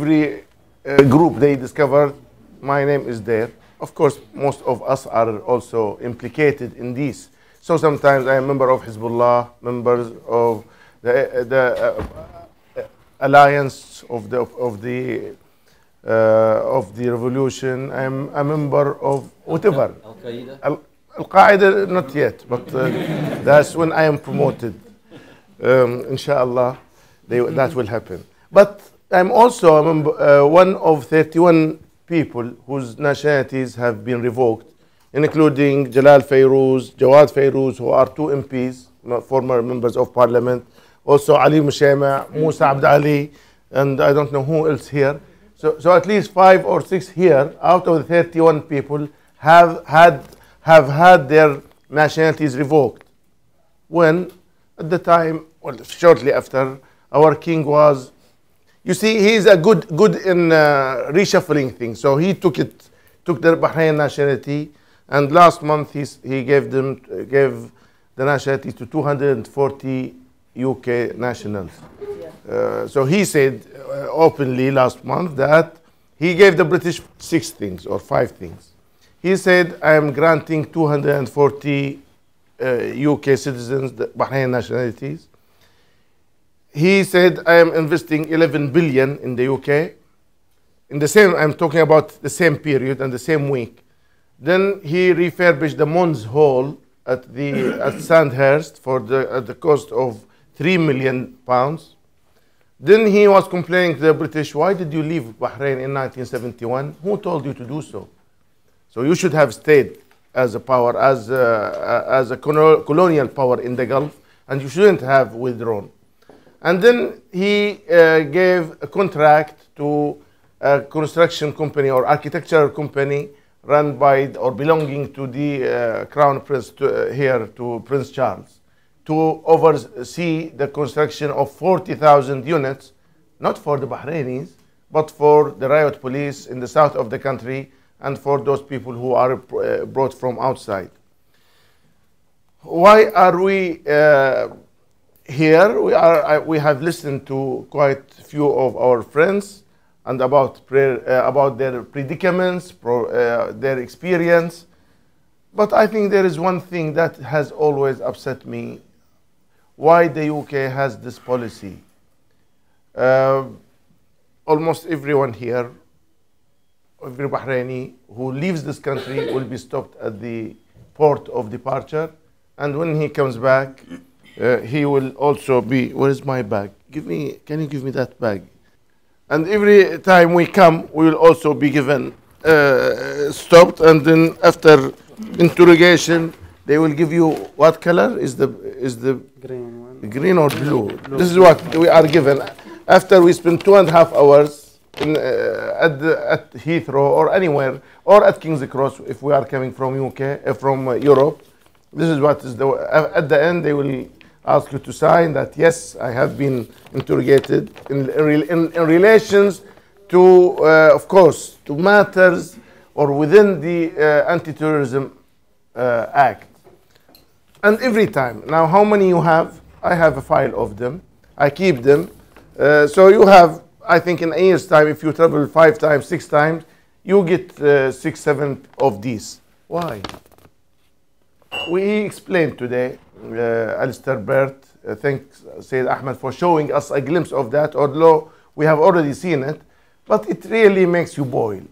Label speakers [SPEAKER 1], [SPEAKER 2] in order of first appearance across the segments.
[SPEAKER 1] every uh, group they discovered, my name is there. Of course, most of us are also implicated in this. So sometimes I am a member of Hezbollah, members of the, the uh, alliance of the of the uh, of the revolution. I'm a member of whatever.
[SPEAKER 2] Al Qaeda.
[SPEAKER 1] Al Qaeda, not yet, but uh, that's when I am promoted. Um, inshallah, they, that will happen. But I'm also member, uh, one of 31 people whose nationalities have been revoked, including Jalal Fayrouz, Jawad Fayrouz, who are two MPs, former members of parliament, also Ali Mushaima, Musa Abd Ali, and I don't know who else here. So, so at least five or six here out of the 31 people have had, have had their nationalities revoked. When at the time, well, shortly after, our king was you see, he's a good good in uh, reshuffling things. So he took it, took the Bahrain nationality, and last month he's, he gave them gave the nationality to 240 UK nationals. Uh, so he said uh, openly last month that he gave the British six things or five things. He said, "I am granting 240 uh, UK citizens the Bahrain nationalities." He said, I am investing 11 billion in the UK. In the same, I'm talking about the same period and the same week. Then he refurbished the Mons Hall at the at Sandhurst for the at the cost of three million pounds. Then he was complaining to the British, why did you leave Bahrain in 1971? Who told you to do so? So you should have stayed as a power, as a, as a colonial power in the Gulf, and you shouldn't have withdrawn. And then he uh, gave a contract to a construction company or architectural company run by or belonging to the uh, Crown Prince to, uh, here to Prince Charles to oversee the construction of 40,000 units, not for the Bahrainis, but for the riot police in the south of the country and for those people who are uh, brought from outside. Why are we uh, here we are we have listened to quite a few of our friends and about prayer, uh, about their predicaments pro, uh, their experience. But i think there is one thing that has always upset me. Why the uk has this policy? Uh, almost everyone here every bahraini who leaves this country will be stopped at the port of departure. And when he comes back uh, he will also be where is my bag? Give me can you give me that bag? And every time we come we will also be given uh, stopped and then after interrogation they will give you what color? Is the is the
[SPEAKER 3] Green one.
[SPEAKER 1] green or blue. this is what we are given. After we spend two and a half hours in, uh, at, the, at Heathrow or anywhere or at King's Cross if we are coming from UK uh, from uh, Europe this is what is the uh, at the end they will ask you to sign that yes I have been interrogated in in, in relations to uh, of course to matters or within the uh, anti-terrorism uh, act. And every time now how many you have? I have a file of them. I keep them. Uh, so you have I think in a year's time if you travel five times six times you get uh, six seven of these. Why? We explained today, uh, Alistair Burt, uh, thanks Sayyid Ahmed for showing us a glimpse of that, although we have already seen it, but it really makes you boil.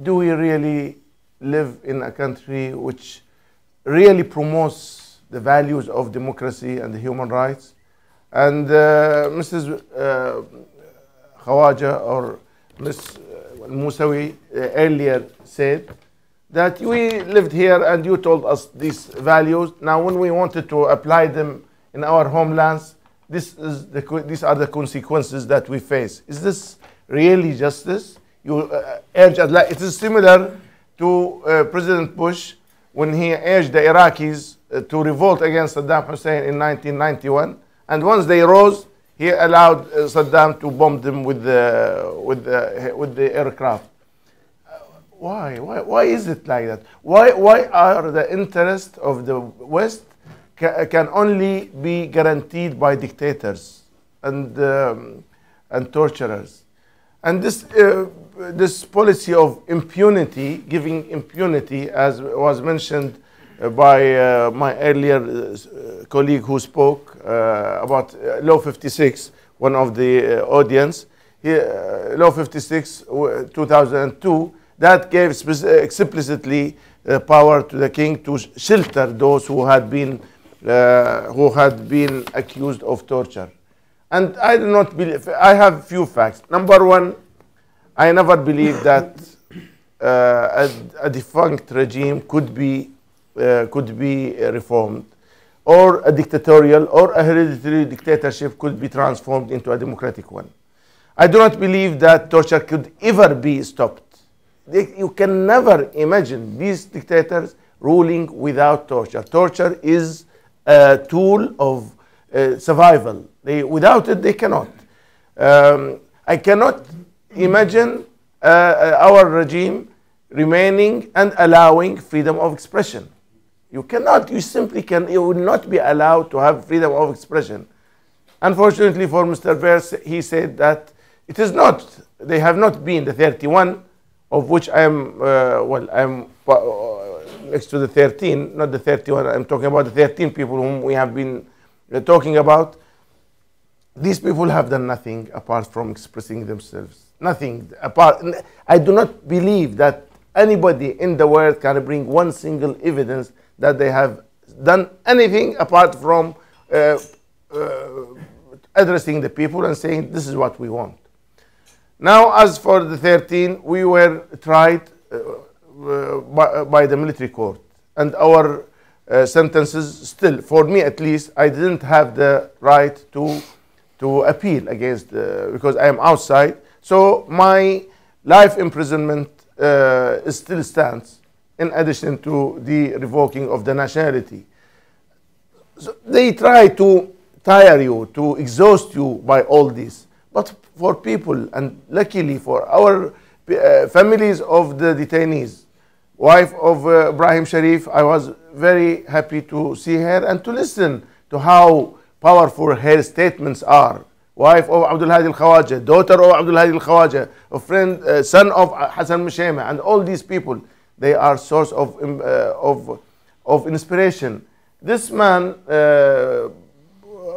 [SPEAKER 1] Do we really live in a country which really promotes the values of democracy and the human rights? And uh, Mrs. Uh, Khawaja or Ms. Musawi uh, earlier said that we lived here and you told us these values. Now, when we wanted to apply them in our homelands, this is the, these are the consequences that we face. Is this really justice? You uh, urge, it is similar to uh, President Bush when he urged the Iraqis uh, to revolt against Saddam Hussein in 1991. And once they rose, he allowed uh, Saddam to bomb them with the, with the, with the aircraft. Why? Why? Why is it like that? Why? Why are the interests of the West ca- can only be guaranteed by dictators and um, and torturers? And this, uh, this policy of impunity, giving impunity, as was mentioned uh, by uh, my earlier uh, colleague who spoke uh, about uh, Law 56, one of the uh, audience, he, uh, Law 56, uh, 2002, that gave explicitly uh, power to the king to shelter those who had been uh, who had been accused of torture. And I do not believe. I have few facts. Number one, I never believed that uh, a, a defunct regime could be uh, could be uh, reformed, or a dictatorial or a hereditary dictatorship could be transformed into a democratic one. I do not believe that torture could ever be stopped. They, you can never imagine these dictators ruling without torture. Torture is a tool of uh, survival. They, without it, they cannot. Um, I cannot imagine uh, uh, our regime remaining and allowing freedom of expression. You cannot, you simply can, you will not be allowed to have freedom of expression. Unfortunately for Mr. Verse, he said that it is not, they have not been the 31, of which I am, uh, well, I am uh, next to the 13, not the 31, I'm talking about the 13 people whom we have been uh, talking about. These people have done nothing apart from expressing themselves. Nothing apart. I do not believe that anybody in the world can bring one single evidence that they have done anything apart from uh, uh, addressing the people and saying this is what we want. Now, as for the 13, we were tried uh, uh, by, by the military court, and our uh, sentences still, for me at least, I didn't have the right to to appeal against uh, because I am outside. So my life imprisonment uh, still stands, in addition to the revoking of the nationality. So they try to tire you, to exhaust you by all this. But for people, and luckily for our uh, families of the detainees, wife of uh, Ibrahim Sharif, I was very happy to see her and to listen to how powerful her statements are. Wife of Abdul Hadi al Khawaja, daughter of Abdul Hadi al Khawaja, a friend, uh, son of Hassan Mushaima, and all these people, they are source of, um, uh, of, of inspiration. This man, uh,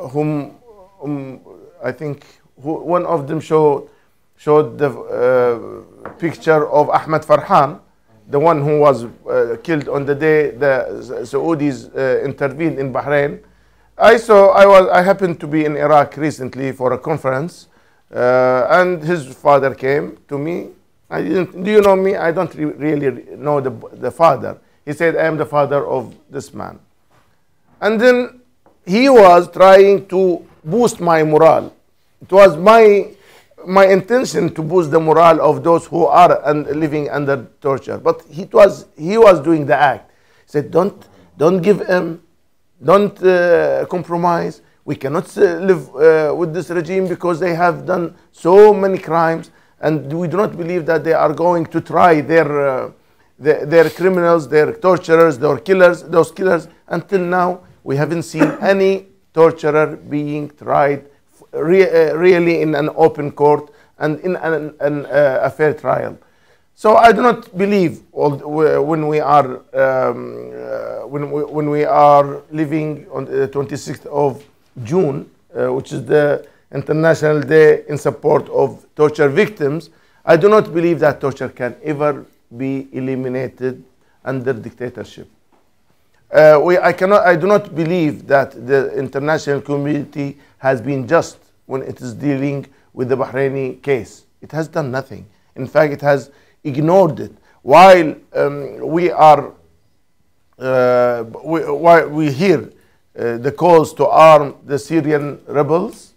[SPEAKER 1] whom, whom I think who, one of them showed, showed the uh, picture of Ahmed Farhan, the one who was uh, killed on the day the Saudis uh, intervened in Bahrain. I saw, I, was, I happened to be in Iraq recently for a conference, uh, and his father came to me. I didn't, do you know me? I don't re- really know the, the father. He said, I am the father of this man. And then he was trying to boost my morale. It was my, my intention to boost the morale of those who are un- living under torture. But he was, he was doing the act. He said, don't, don't give him, don't uh, compromise. We cannot uh, live uh, with this regime because they have done so many crimes, and we do not believe that they are going to try their, uh, their, their criminals, their torturers, their killers, those killers. Until now, we haven't seen any torturer being tried re- uh, really in an open court and in an, an, uh, a fair trial. So I do not believe when we are um, uh, when, we, when we are living on the 26th of June, uh, which is the International Day in support of torture victims. I do not believe that torture can ever be eliminated under dictatorship. Uh, we, I, cannot, I do not believe that the international community has been just when it is dealing with the Bahraini case. It has done nothing. In fact, it has ignored it. While um, we are, uh, while we hear uh, the calls to arm the Syrian rebels,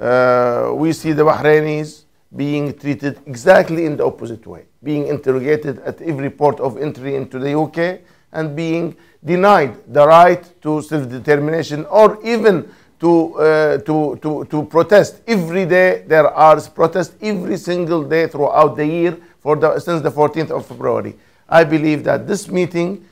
[SPEAKER 1] uh, we see the Bahrainis being treated exactly in the opposite way, being interrogated at every port of entry into the UK and being denied the right to self-determination or even to, uh, to, to, to protest. Every day there are protests every single day throughout the year for the, since the 14th of February. I believe that this meeting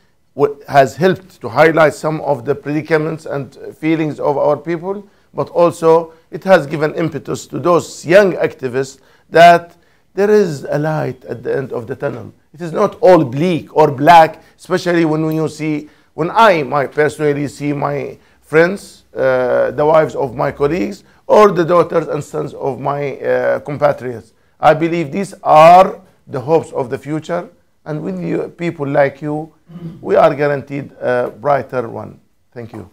[SPEAKER 1] has helped to highlight some of the predicaments and feelings of our people, but also it has given impetus to those young activists that there is a light at the end of the tunnel. It is not all bleak or black, especially when you see, when I my personally see my friends, uh, the wives of my colleagues, or the daughters and sons of my uh, compatriots. I believe these are the hopes of the future, and with you, people like you, we are guaranteed a brighter one. Thank you.